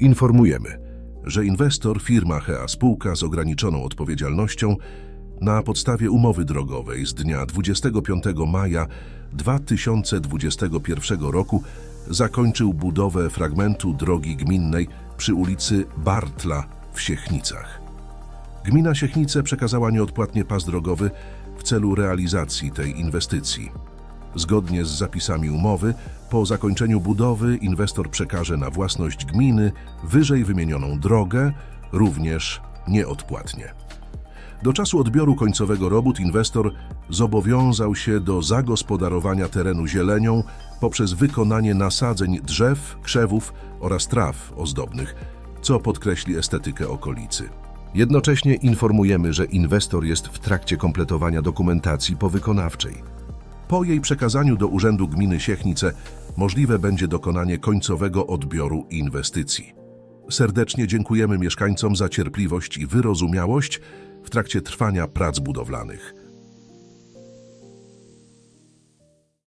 Informujemy, że inwestor firma HEA Spółka z ograniczoną odpowiedzialnością na podstawie umowy drogowej z dnia 25 maja 2021 roku zakończył budowę fragmentu drogi gminnej przy ulicy Bartla w Siechnicach. Gmina Siechnice przekazała nieodpłatnie pas drogowy w celu realizacji tej inwestycji. Zgodnie z zapisami umowy, po zakończeniu budowy inwestor przekaże na własność gminy wyżej wymienioną drogę, również nieodpłatnie. Do czasu odbioru końcowego robót inwestor zobowiązał się do zagospodarowania terenu zielenią poprzez wykonanie nasadzeń drzew, krzewów oraz traw ozdobnych, co podkreśli estetykę okolicy. Jednocześnie informujemy, że inwestor jest w trakcie kompletowania dokumentacji powykonawczej. Po jej przekazaniu do Urzędu Gminy Siechnice możliwe będzie dokonanie końcowego odbioru inwestycji. Serdecznie dziękujemy mieszkańcom za cierpliwość i wyrozumiałość w trakcie trwania prac budowlanych.